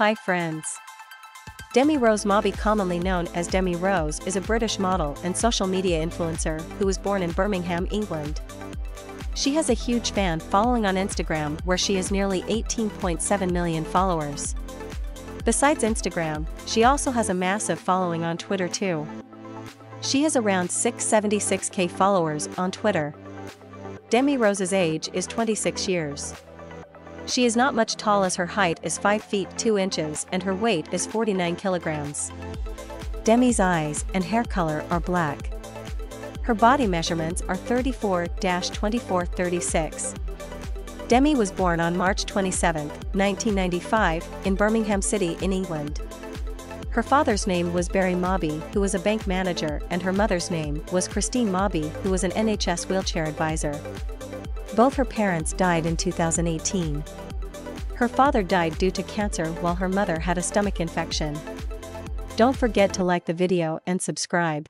Hi friends. Demi Rose Mawby commonly known as Demi Rose is a British model and social media influencer who was born in Birmingham, England. She has a huge fan following on Instagram where she has nearly 18.7 million followers. Besides Instagram, she also has a massive following on Twitter too. She has around 676k followers on Twitter. Demi Rose's age is 26 years. She is not much tall as her height is 5 feet 2 inches and her weight is 49 kilograms. Demi's eyes and hair color are black. Her body measurements are 34-24-36. Demi was born on March 27, 1995, in Birmingham City in England. Her father's name was Barry Mawby, who was a bank manager, and her mother's name was Christine Mawby, who was an NHS wheelchair advisor. Both her parents died in 2018. Her father died due to cancer while her mother had a stomach infection. Don't forget to like the video and subscribe.